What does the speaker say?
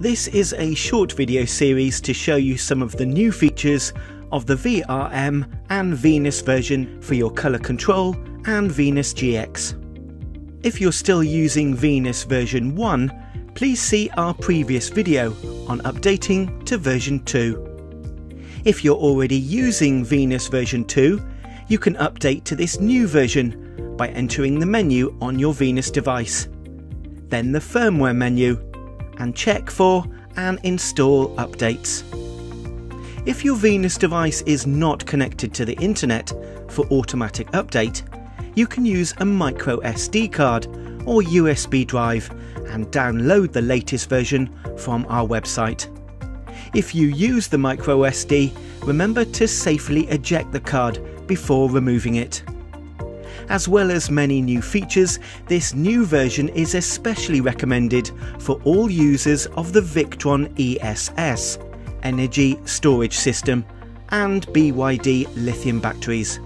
This is a short video series to show you some of the new features of the VRM and Venus version for your colour control and Venus GX. If you're still using Venus version 1, please see our previous video on updating to version 2. If you're already using Venus version 2, you can update to this new version by entering the menu on your Venus device, then the firmware menu and check for and install updates. If your Venus device is not connected to the internet for automatic update, you can use a micro SD card or USB drive and download the latest version from our website. If you use the micro SD, remember to safely eject the card before removing it. As well as many new features, this new version is especially recommended for all users of the Victron ESS energy storage system and BYD lithium batteries.